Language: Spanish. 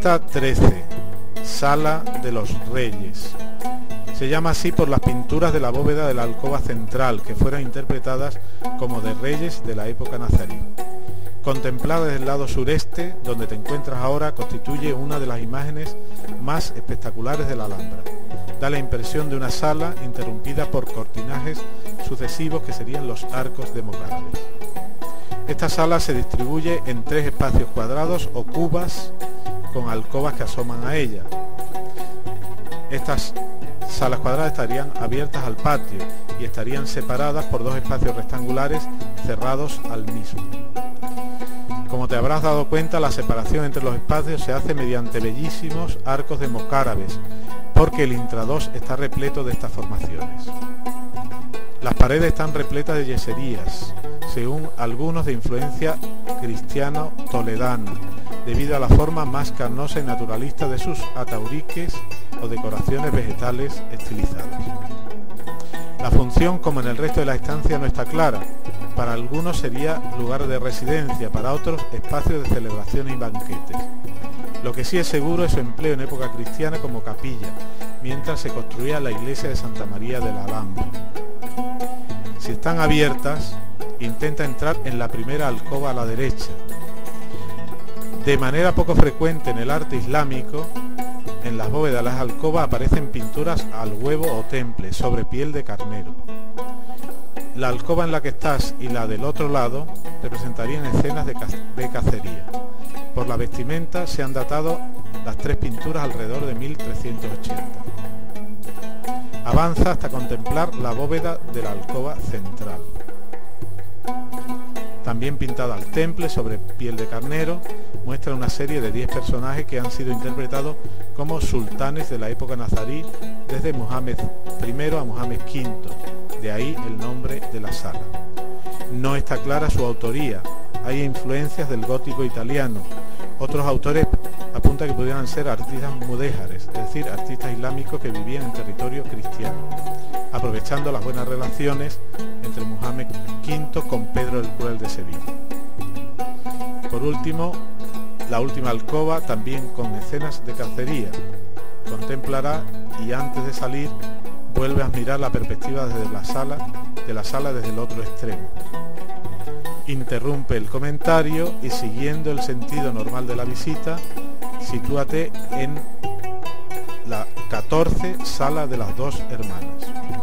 Pista 13. Sala de los Reyes. Se llama así por las pinturas de la bóveda de la alcoba central, que fueron interpretadas como de reyes de la época nazarí. Contemplada desde el lado sureste, donde te encuentras ahora, constituye una de las imágenes más espectaculares de la Alhambra. Da la impresión de una sala interrumpida por cortinajes sucesivos que serían los arcos de mocárabes. Esta sala se distribuye en tres espacios cuadrados o cubas con alcobas que asoman a ella. Estas salas cuadradas estarían abiertas al patio y estarían separadas por dos espacios rectangulares cerrados al mismo. Como te habrás dado cuenta, la separación entre los espacios se hace mediante bellísimos arcos de mocárabes, porque el intradós está repleto de estas formaciones. Las paredes están repletas de yeserías, según algunos de influencia cristiano-toledana, debido a la forma más carnosa y naturalista de sus atauriques o decoraciones vegetales estilizadas. La función, como en el resto de la estancia, no está clara. Para algunos sería lugar de residencia, para otros espacio de celebraciones y banquetes. Lo que sí es seguro es su empleo en época cristiana como capilla, mientras se construía la iglesia de Santa María de la Alhambra. Si están abiertas, intenta entrar en la primera alcoba a la derecha. De manera poco frecuente en el arte islámico, en las bóvedas de las alcobas aparecen pinturas al huevo o temple sobre piel de carnero. La alcoba en la que estás y la del otro lado representarían escenas de, cacería. Por la vestimenta se han datado las tres pinturas alrededor de 1380. Avanza hasta contemplar la bóveda de la alcoba central. También pintada al temple sobre piel de carnero, muestra una serie de 10 personajes que han sido interpretados como sultanes de la época nazarí desde Mohamed I a Mohamed V, de ahí el nombre de la sala. No está clara su autoría, hay influencias del gótico italiano. Otros autores que pudieran ser artistas mudéjares, es decir, artistas islámicos que vivían en territorio cristiano, aprovechando las buenas relaciones entre Mohamed V con Pedro el Cruel de Sevilla. Por último, la última alcoba también con escenas de cacería. Contemplará y antes de salir vuelve a mirar la perspectiva desde la sala, de la sala desde el otro extremo. Interrumpe el comentario y siguiendo el sentido normal de la visita, sitúate en la 14 sala de las dos hermanas.